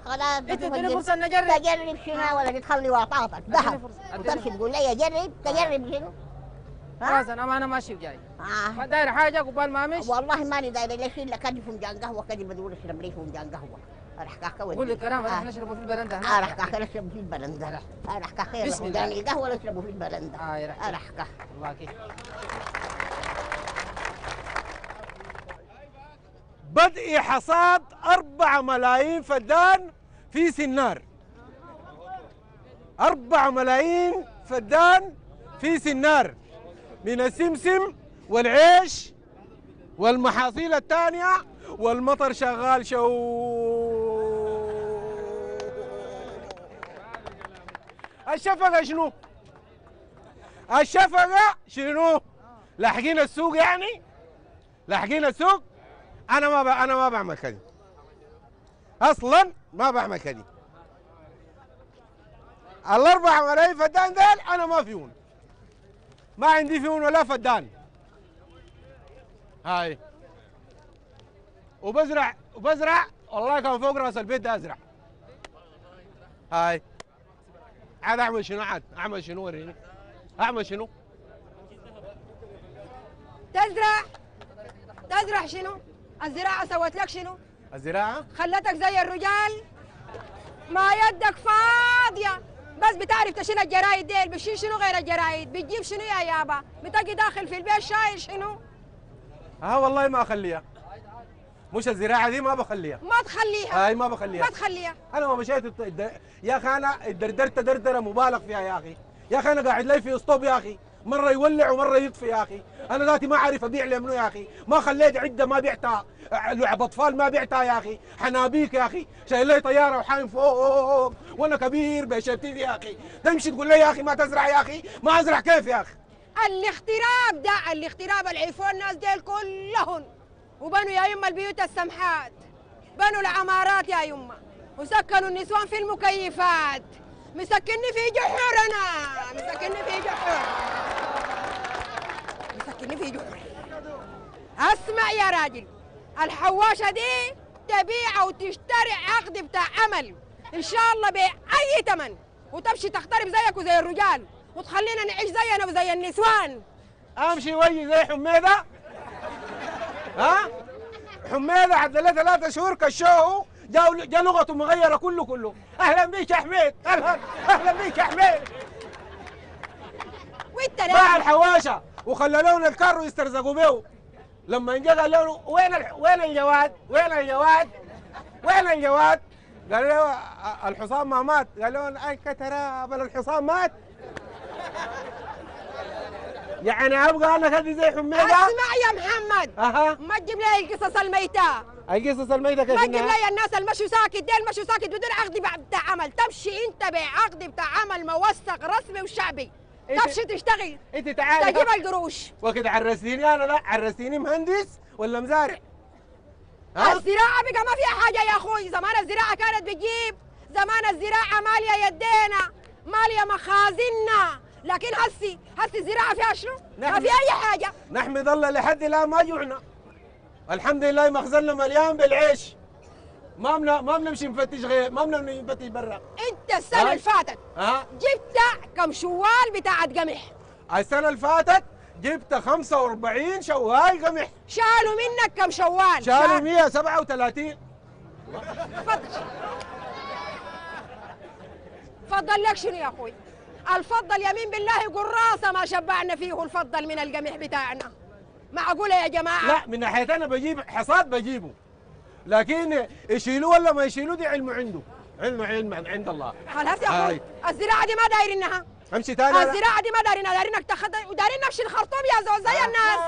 خلاص
إنت
الجن.
فرصة نجرب
تجرب شنو؟ ولا تخلي وطاطك ذهب. وتمشي تقول لي جرب تجرب شنو؟
خلاص أنا ما أنا ماشي وجاي
آه.
ما داير حاجة قبال ما مش
والله ماني دايره ليش الا كدي فنجان قهوة كدي بدور اشرب لي فنجان قهوة. راح كاكا
قول لي الكلام هذا نشربه في البرندة.
آه راح كاكا نشرب في البرندة. آه راح كاكا. فنجان القهوة نشربه في البرندة.
آه راح
آه راح كاكا
الله كيف
بدء حصاد أربعة ملايين فدان في سنار أربعة ملايين فدان في سنار من السمسم والعيش والمحاصيل الثانية والمطر شغال شو الشفقة شنو؟ الشفقة شنو؟ لاحقين السوق يعني؟ لاحقين السوق؟ أنا ما. أنا ما بعمل كذا أصلا ما بعمل كذا الأربع ملايين فدان ديل أنا ما فيهم. ما عندي فيهم ولا فدان. هاي. وبزرع وبزرع والله كان فوق رأس البيت أزرع. هاي. عاد أعمل شنو؟ عاد أعمل شنو وريني أعمل شنو؟
تزرع. تزرع شنو؟ الزراعة سوت لك شنو؟
الزراعة؟
خلتك زي الرجال؟ ما يدك فاضية. بس بتعرف تشيل الجرايد ديل؟ بتشيل شنو غير الجرايد؟ بتجيب شنو يا يابا؟ بتجي داخل في البيت شايل شنو؟
ها والله ما أخليها. مش الزراعة دي ما بخليها.
ما تخليها.
هاي ما بخليها.
ما تخليها.
أنا ما مشيت الد... يا أخي أنا الدردرت دردرة مبالغ فيها يا أخي. يا أخي أنا قاعد لي في اسطوب يا أخي. مرة يولع ومرة يطفي يا أخي. أنا ذاتي ما عارف أبيع لمنو يا أخي. ما خليت عدة ما بعتها. لعب أطفال ما بعتها يا أخي. حنابيك يا أخي. شايل لي طيارة وحايم فوق. وأنا كبير بشتيت يا أخي. تمشي تقول لي يا أخي ما تزرع يا أخي. ما أزرع كيف يا أخي؟
الاغتراب ده الاغتراب العيفون الناس ديل كلهن. وبنوا يا يما البيوت السمحات. بنوا العمارات يا يما. وسكنوا النسوان في المكيفات. مسكني في جحر أنا. مسكني في جحر. مسكني في جحر. أسمع يا راجل. الحواشة دي تبيع وتشتري عقد بتاع عمل. إن شاء الله بأي ثمن وتمشي تخترب زيك وزي الرجال. وتخلينا نعيش زينا وزي النسوان.
أمشي وجهي زي حميدة. ها؟ حميدة عدى له ثلاثة شهور كشوه. جاء جاء لغته مغيرة كله كله. أهلا بيك يا حميد أهلا أهلا بيك يا حميد.
وانت
باع الحواشة وخلى لون الكار يسترزقوا به لما جاء قال له وين ال... وين الجواد؟ وين الجواد؟ وين الجواد؟ قال له "أ- الحصان ما مات. قال له أي كترى بل الحصان مات. يعني أبقى أنا كذا زي حميدة؟
أسمع يا محمد.
أها.
ما تجيب لي القصص الميتة.
القصص الميته كيف
ما تجيب
إنها؟
لي الناس المشوا ساكت ديل مشوا ساكت بدون عقد بتاع عمل. تمشي أنت بعقد بتاع عمل موثق رسمي وشعبي.
إنت-
تمشي تشتغل.
انت تعالي
تجيب القروش.
وكده عرستيني أنا؟ لا عرستيني مهندس ولا مزارع؟ ها؟
الزراعة بقى ما فيها حاجة يا أخوي. زمان الزراعة كانت بتجيب. زمان الزراعة مالية يدينا مالية مخازننا. لكن هسي هسي الزراعة فيها شنو؟ ما فيها أي حاجة.
نحمد الله لحد الآن ما جوعنا. الحمد لله مخزننا مليان بالعيش. ما بن... ما بنمشي نفتش غير ما بنمشي نفتش برا.
أنت السنة
ها؟
اللي فاتت
ها؟
جبت كم شوال بتاعت قمح؟
السنة اللي فاتت جبت 45 شوال قمح.
شالوا منك كم شوال؟
شالوا 137
فضل لك شنو يا أخوي؟ الفضل يمين بالله قراصة ما شبعنا فيه الفضل من القمح بتاعنا. معقولة يا جماعة؟
لا من ناحية أنا بجيب حصاد بجيبه. لكن يشيلوه ولا ما يشيلوه دي علم عنده. علم علم عند الله.
خلاص يا
أخوي.
الزراعة دي ما دايرينها
امشي تاني.
الزراعة دي ما دايرينها دايرينك تاخد ودايرين نمشي الخرطوم يا زول زي الناس.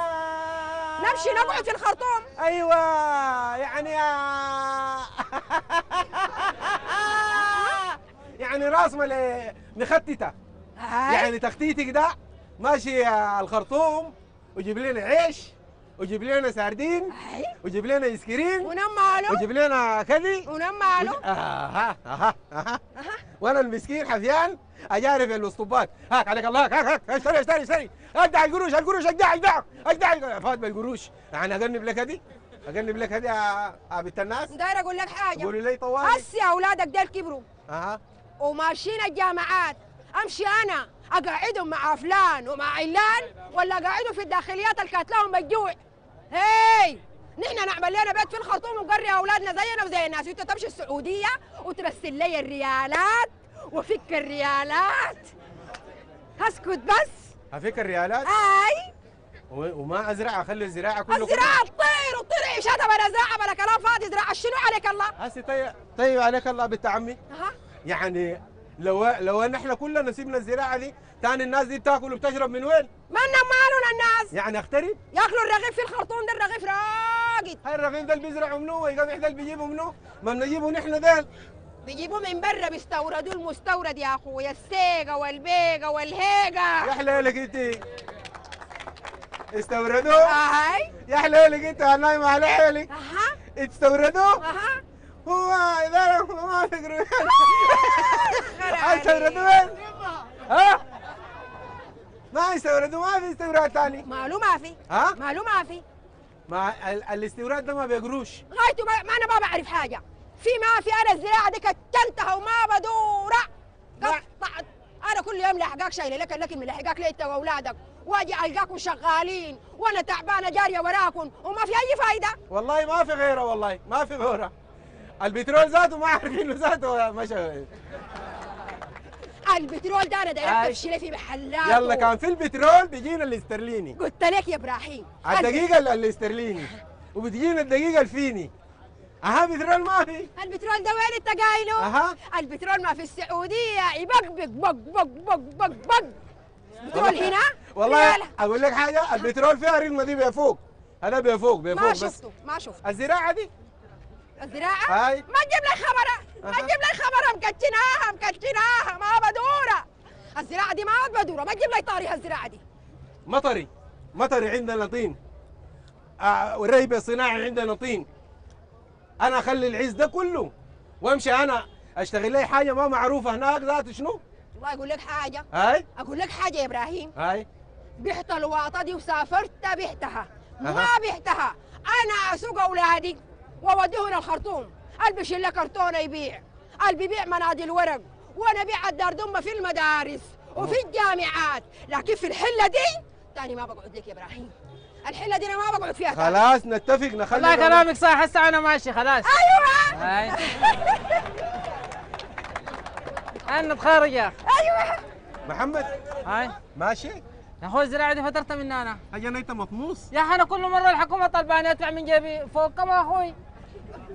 نمشي نقعد في الخرطوم.
أيوه يعني يعني راس مختته
هاي.
يعني تختيتك ده ماشي الخرطوم. ويجيب لنا عيش وجيب لنا سردين وجيب لنا ايس كريم
ونم ماله.
وجيب لنا كذي.
ونم ماله.
أها أها أها. وأنا المسكين حفيان اجاري في الاسطوبات هاك عليك الله هاك هاك اشتري اشتري اشتري. اجدع القروش القروش اجدع اجدع اجدع فات بالقروش. يعني أقنب لك هدي أقنب لك هدي يا يا بنت الناس.
داير أقول لك حاجة.
قولي لي طوالي.
هسي أولادك ديل كبروا.
أها.
وماشيين الجامعات. أمشي أنا. اقعدهم مع فلان ومع علان ولا اقعدهم في الداخليات الكاتلاهم بالجوع هي نحن نعمل لنا بيت في الخرطوم ونقري أولادنا زينا وزي الناس. وانت تمشي السعودية وترسل لي الريالات وفك الريالات. أسكت بس.
أفك الريالات؟ أي! وما أزرع أخلي الزراعة كله
الزراعة تطير وتطير. عيشتها بلا زراعه بلا كلام فاضي. زراعة شنو عليك الله؟
هسي طيب طيب عليك الله بنت عمي.
ها
يعني لو لو ان إحنا كلنا سيبنا الزراعة دي تاني الناس دي بتاكل وبتشرب من وين؟
منا مالنا الناس؟
يعني اخترب
ياكلوا الرغيف في الخرطوم ده الرغيف راقد.
هاي الرغيف ده اللي بيزرعوا منو؟ والقمح ده اللي بيجيبوا منو؟ ما بنجيبه نحن ديل.
بيجيبوا من برا بيستوردوا المستورد يا أخويا. السيقه والبيقه والهيقه
يا حليلك انت استوردوه؟
هاي.
يا حليلك انت نايمة على حيلك
أها.
استوردوه؟ أها. اذا ما؟ ها؟ ما في ثاني
ما في
ها؟
ما في
ما ال- الاستوراد ده ما بيقروش
غايته ما أنا ما بعرف حاجة في ما في أنا الزراعه دي كتلتها وما بدوره قطعت أنا كل يوم لاحقاك شايله لك لكن من لاحقاك لي انت واولادك واجي القاكم شغالين وأنا تعبانه جاريه وراكم وما في اي فايده
والله ما في غيره والله ما في غيره البترول ذاته ما عارفين ذاته مشى
البترول ده أنا دايرك
آي.
تفشيلي في محلات
يلا كان في البترول بيجينا الاسترليني.
قلت لك يا إبراهيم.
الدقيقة ال- الاسترليني. وبتجينا الدقيقة الفيني. أها بترول ما في.
البترول ده وين أنت قايله؟
أها.
البترول ما في السعودية. يبقبق بق بق بق بق بق. بترول هنا؟
والله. أقول لك حاجة البترول فيها رمة دي بيفوق. هذا بيفوق بيفوق
ما شفته ما شفته.
الزراعة دي؟
الزراعة؟
هاي.
ما تجيب لي خبرة. ما. تجيب لي خبرة مكتناها مكتناها ما بدورة. الزراعة دي ما بدورة. ما تجيب لي طاريها الزراعه دي.
مطري. مطري عندنا طين. آه والريبة الصناعي عندنا طين. أنا أخلي العز ده كله وأمشي أنا أشتغل لي حاجة ما معروفة هناك ذات شنو؟
والله أقول لك حاجة.
هاي.
أقول لك حاجة يا إبراهيم.
هاي.
بحت الواطة دي وسافرت بحتها. ما. بحتها. أنا أسوق أولادي. واوديهم الخرطوم. اللي بيشيل لك كرتونة يبيع. اللي بيبيع مناديل ورق وأنا أبيع الدار دمه في المدارس وفي الجامعات. لكن في الحلة دي تاني ما بقعد لك يا إبراهيم. الحلة دي أنا ما بقعد فيها تاني.
خلاص نتفق نخلي
والله كلامك صح. هسه أنا ماشي خلاص.
أيوه.
هاي. أنا نتخارج يا أخي.
أيوه.
محمد.
هاي.
ماشي.
يا أخوي الزراعه دي فترت من أنا
أجل انت مطموس.
يا أخي أنا كل مرة الحكومة طلباني أدفع من جيبي. فوق كم يا أخوي؟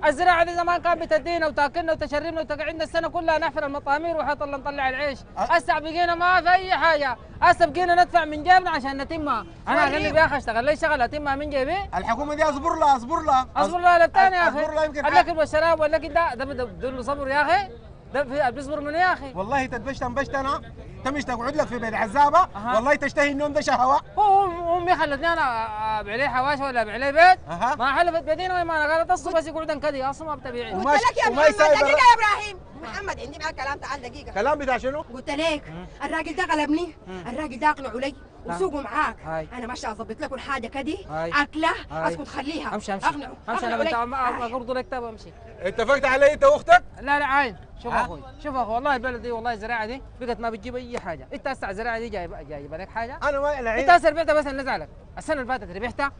الزراعة دي زمان كانت بتدينا وتاكلنا وتشربنا وتقعدنا السنة كلها نحفر المطامير وحط الله نطلع العيش. هسه بقينا ما في أي حاجة. هسه بقينا ندفع من جيبنا عشان نتمها.
أنا.
اغلب يا أخي أشتغل. لي شغلة؟ أتمها من جيبي؟
الحكومة دي أصبر لها أصبر لها.
أصبر له للثاني يا
أصبر لها
أخي
يمكن
الاكل والشراب والاكل ده ده بده صبر يا أخي. ده في بيصبر منه يا أخي.
والله تدبشت انبشت أنا تمش تقعد لك في بيت عزابة
أها.
والله تشتهي النوم ده شهوة
هو أمي خلتني أنا أبيع لي حواش ولا أبيع لي بيت
أها.
ما حلفت بيدينا ما أنا قالت أصلا بس يقعد انكدي أصلا ما بتبيعي
قلت لك يا محمد
دقيقة.
يا إبراهيم محمد عندي معك كلام تعال دقيقة
كلام بتاع شنو؟
قلت لك الراجل ده غلبني الراجل ده أقنعه لي وسوقه معاك
هاي.
أنا ماشي اظبط لك الحاجة كدي
هاي.
أكلة
هاي.
أسكت خليها
أمشي أمشي
أقنعه
أمشي أنا
لي.
اقرض لك كتاب أمشي
اتفقت علي أنت وأختك؟
لا لا عاين شوف
ها؟
أخوي شوف أخوي والله البلد دي والله الزراعة دي بقت ما بتجيب أي حاجة أنت هسه الزراعة دي جايب جايب لك حاجة
أنا ما
أنت
العين
هسه ربحتها بس اللي نزعلك السنة اللي فاتت ربحتها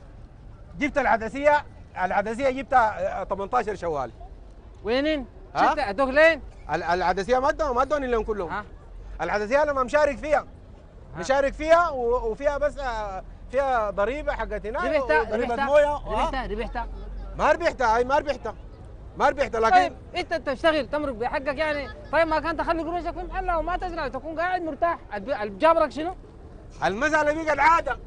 جبت العدسية العدسية جبتها آه، 18 شوال
وينين؟ شفت ادوك لين؟
ال- العدسية ما ادوني ما ادوني لهم كلهم.
ها؟
العدسية أنا ما مشارك فيها. مشارك فيها وفيها بس آه، فيها ضريبة حقت هناك
ربحتها ربحتها؟
مويه آه.
ربحتها؟ ربحتها؟
ما ربحتها هاي ما ربحتها. ما ربحتها لكن
طيب انت تشتغل تمرق بحقك يعني. طيب ما كان تخلي قروشك في محلها وما تزرع تكون قاعد مرتاح. الجابرك شنو؟
المساله بقت عادة.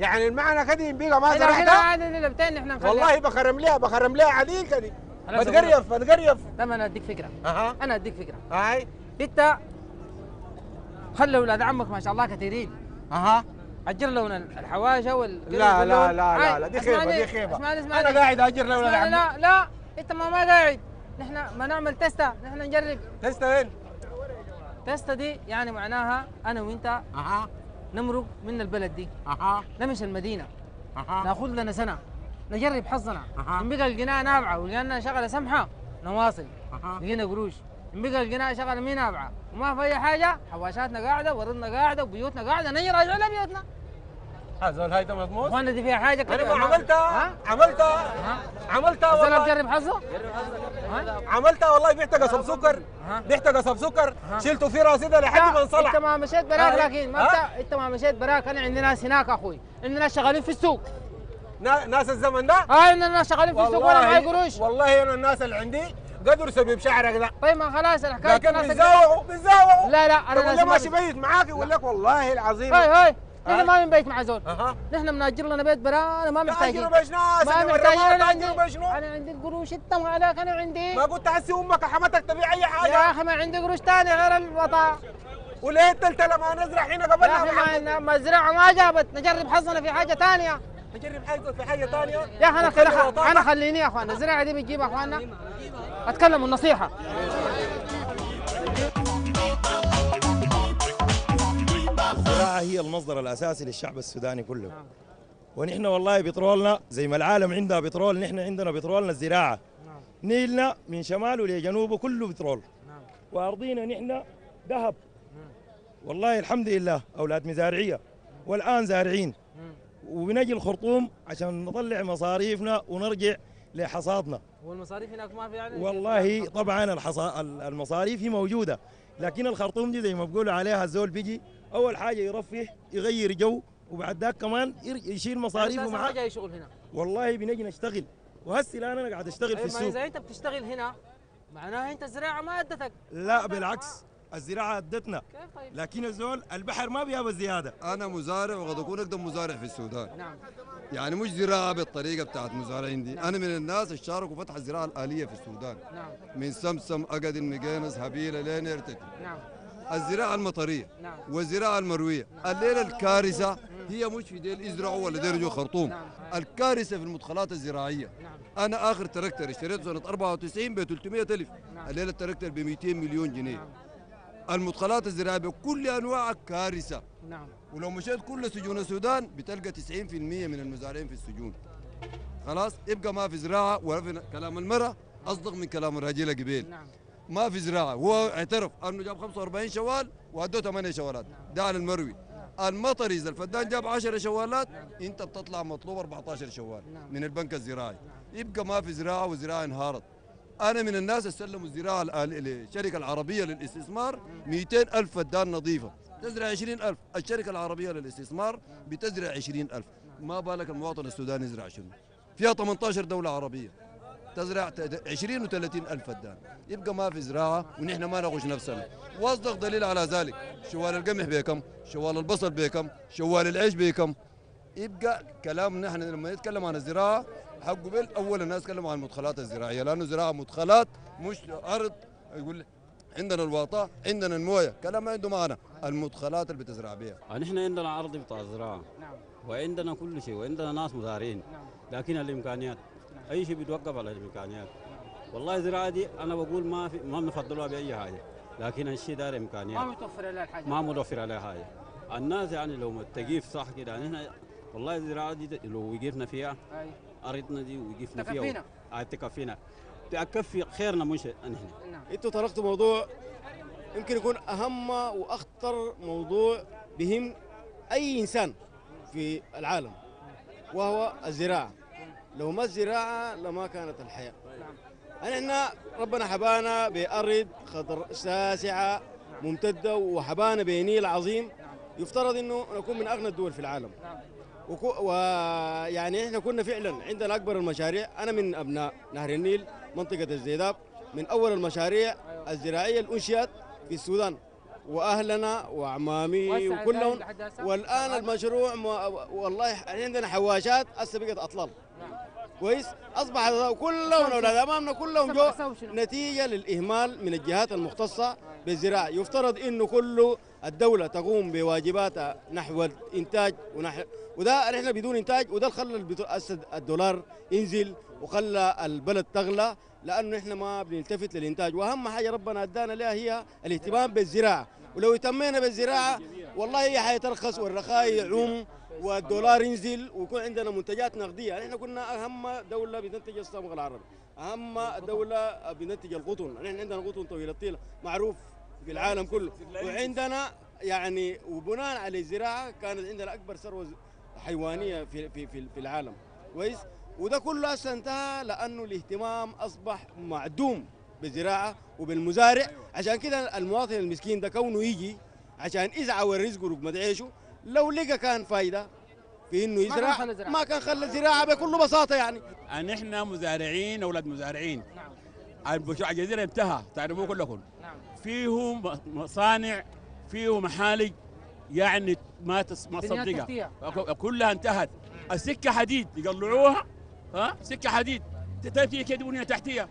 يعني المعنى كده بقى ما زرعتها
عادي اللي إحنا نخليها.
والله بخرم لها بخرم لها عديل كده
خلاص
بتقريف بتقريف
طيب أنا أديك فكرة.
أها.
أنا أديك فكرة.
هاي.
أنت خلي أولاد عمك ما شاء الله كثيرين.
أها.
أجر لنا الحواشه وال
لا لا لا لا, دي
خيبة
دي خيبة.
اسمعني اسمعني.
أنا قاعد أجر
اسمعني،
العم
لا لا أنت ما ما قاعد. نحن ما نعمل test ا نحن نجرب.
test ا وين؟
test ا دي يعني معناها أنا وأنت
أها.
نمرق من البلد دي.
أها.
نمشي المدينة.
أها.
ناخذ لنا سنة. نجرب حظنا. إن بقى لقيناها نافعه ولقينا شغلة سمحة نواصل.
أها.
لقينا قروش. إن بقى لقيناها شغلة مي نافعه وما في أي حاجة حواشاتنا قاعدة ورضنا قاعدة وبيوتنا قاعدة نجي راجع لبيوتنا
هذول هاي مضمون؟
اخوانا دي فيها حاجة
أنا
كده
عملتها. عملتها. عملتها
الزلمه
والله.
بجرب حظه؟
عملتها والله. بعت قصب سكر؟ بعت قصب سكر. شلته في راسي ده لحد ما انصلح.
انت ما مشيت براك؟ لكن ما؟ انت ما مشيت براك. أنا عندي ناس هناك أخوي. عندي ناس شغالين في السوق.
ناس الزمن ده؟
هاي عندنا ناس شغالين في السوق ولا معي قروش.
والله أنا الناس اللي عندي قدروا سبب شعرك ده.
طيب ما خلاص الحكاية
لكن
ناس
بيزاوعوا بيزاوعوا
لا لا
أنا
ما
ماشي بيت معاك يقول لك والله العظيم.
هاي هاي. نحن ما من بيت مع زول.
أها.
نحن بنأجر لنا بيت برانا ما محتاجين.
تاجروا بايش ناس
ما محتاجين. أنا عندي أنا عندي القروش انت ما عليك أنا عندي.
ما قلت حسي أمك حمتك تبيع أي
يا
حاجة
أخي ما عندي قروش ثانية غير الوطا.
وليه التلتله ما نزرع هنا
يا
قبل
ما مزرعة ما جابت. نجرب حظنا في حاجة ثانية
نجرب حاجة في حاجة ثانية
يا أخي
أنا.
أنا خليني يا أخوان الزراعة دي بتجيب يا اخواننا أتكلم النصيحة.
الزراعة هي المصدر الأساسي للشعب السوداني كله. ونحن والله بترولنا زي ما العالم عندها بترول نحن عندنا بترولنا الزراعة. نيلنا من شماله لجنوبه كله بترول. وأرضينا نحن ذهب. والله الحمد لله أولاد مزارعية. والآن زارعين. وبنجي الخرطوم عشان نطلع مصاريفنا ونرجع لحصادنا.
والمصاريف هناك ما في يعني؟
والله طبعا الحصا... المصاريف هي موجودة لكن الخرطوم دي زي ما بقولوا عليها الزول بيجي أول حاجة يرفه يغير جو وبعد ذاك كمان يشيل مصاريفه معاه
جاي شغل هنا.
والله بنجي نشتغل. وهسه الآن أنا قاعد أشتغل في
طيب ما
السوق.
إذا أنت بتشتغل هنا معناها أنت الزراعه ما أدتك.
لا بالعكس. الزراعة ادتنا
طيب؟
لكن الزول البحر ما بيابى الزيادة.
أنا مزارع وقد اكون اقدم مزارع في السودان.
نعم.
يعني مش زراعة بالطريقة بتاعت مزارعين دي. أنا من الناس اللي شاركوا فتح الزراعة الآلية في السودان.
نعم.
من سمسم أقد مقينس هبيله لين إرتكي.
نعم.
الزراعة المطرية
نعم.
والزراعة المروية. الليلة الكارثة هي مش في ديل يزرعوا ولا ديل يجوا خرطوم. الكارثة في المدخلات الزراعية. أنا آخر تركتر اشتريته سنه 94 ب 300000 الليلة التركتر ب 200 مليون جنيه. المدخلات الزراعية بكل أنواعها كارثة.
نعم.
ولو مشيت كل سجون السودان بتلقى 90% من المزارعين في السجون. خلاص يبقى ما في زراعة ولا في كلام المرأة أصدق من كلام الرجل قبيل.
نعم.
ما في زراعة. هو اعترف أنه جاب 45 شوال وادوه 8 شوالات. ده على المروي المطري اذا الفدان جاب 10 شوالات انت بتطلع مطلوب 14 شوال من البنك الزراعي. يبقى ما في زراعة والزراعه انهارت. أنا من الناس اللي سلموا الزراعه للشركه العربية للاستثمار 200 ألف فدان نظيفة. تزرع 20 ألف. الشركة العربية للاستثمار بتزرع 20 ألف. ما بالك المواطن السوداني يزرع شنو؟ فيها 18 دولة عربية. تزرع ت- 20 و30 ألف فدان. يبقى ما في زراعة ونحن ما نغش نفسنا. واصدق دليل على ذلك. شوال القمح بكم؟ شوال البصل بكم؟ شوال العيش بكم؟ يبقى كلام نحن لما نتكلم عن الزراعة حق قبل اول الناس تكلموا عن المدخلات الزراعية لأنه زراعة مدخلات مش أرض. يقول عندنا الواطة عندنا الموية كلام ما عنده معنى. المدخلات اللي بتزرع بها
نحن عندنا أرض بتاع الزراعه
نعم.
وعندنا كل شيء وعندنا ناس مزارعين.
نعم.
لكن الإمكانيات. أي شيء بيتوقف على الإمكانيات. والله الزراعة دي أنا بقول ما في ما بنفضلها بأي حاجة. لكن الشيء دار
ما
امكانيات
متوفر لها الحاجة.
ما متوفر عليها حاجة. الناس يعني لو تقيف صح كده يعني إحنا والله الزراعة دي لو وقفنا فيها
أي.
ارضنا دي وقفنا فيها
تكفينا.
آه، تكفينا تكفي خيرنا مش نحن
نعم.
أنتوا طرقتوا موضوع يمكن يكون أهم وأخطر موضوع بهم أي إنسان في العالم وهو الزراعة. لو ما الزراعة لما كانت الحياة. إحنا ربنا حبانا بأرض خضر ساسعة ممتدة وحبانا بنيل عظيم. يفترض إنه نكون من أغنى الدول في العالم. وكو- ويعني إحنا كنا فعلا عندنا أكبر المشاريع. أنا من أبناء نهر النيل منطقة الزيداب من أول المشاريع الزراعية اللي انشئت في السودان. وأهلنا واعمامي
وهسه
وكلهم؟ والآن المشروع ما والله عندنا حواشات هسه بقت اطلال كويس؟ أصبح كلهم أولاد أمامنا كلهم جو نتيجة للإهمال من الجهات المختصة. بالزراعة يفترض إنه كل الدولة تقوم بواجباتها نحو الإنتاج ونحو وده نحن بدون إنتاج وده خلى الدولار ينزل وخلى البلد تغلى لأنه إحنا ما بنلتفت للإنتاج. وأهم حاجة ربنا أدانا لها هي الاهتمام بالزراعة. ولو اهتمينا بالزراعة والله هي حيترخص والرخاء يعوم والدولار ينزل ويكون عندنا منتجات نقدية. نحن كنا أهم دولة بتنتج الصمغ العربي. أهم دولة بننتج القطن. نحن عندنا قطن طويل الطيله معروف في العالم كله. وعندنا يعني وبناء على الزراعة كانت عندنا أكبر ثروة حيوانية في في في, في العالم. كويس؟ وده كله هسه انتهى لأنه الاهتمام أصبح معدوم بالزراعة وبالمزارع. عشان كده المواطن المسكين ده كونه يجي عشان يسعى ورزقه رقمة عيشه لو لقى كان فايدة في
إنه
يزرع. ما كان خلى الزراعة بكل بساطة يعني.
نحن مزارعين أولاد مزارعين. المشروع الجزيرة انتهى تعرفوه كلكم. فيه مصانع فيه محالج يعني ما تس ما تصدقها كلها انتهت. السكة حديد يقلعوها ها؟ سكة حديد. تاتي كده بنية تحتية.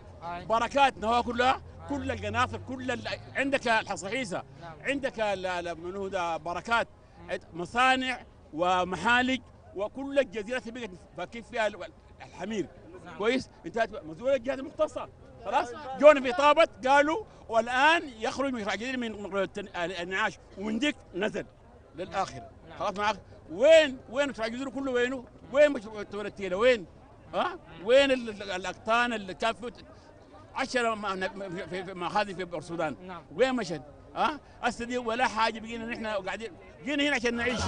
بركات نواة كلها. كل القناطر كل ال... عندك الحصحيسه عندك ال- ال- من هو ده؟ بركات. مصانع ومحالج وكل الجزيرة بقت فكيف فيها ال- الحمير؟ كويس؟ انتهت. مسؤوليه الجهات المختصة. خلاص جونا في طابت قالوا والآن يخرج من الجزيره من الانعاش ومن ديك نزل للآخر خلاص معك وين وين الجزيرة كله وينه؟ وين التورتيله وين؟ ها؟ وين ال- ال- الأقطان اللي كان في 10 في في مخازن في السودان
نعم.
وين مشت؟ ها؟ هسه دي ولا حاجة بقينا نحن قاعدين جينا هنا عشان نعيش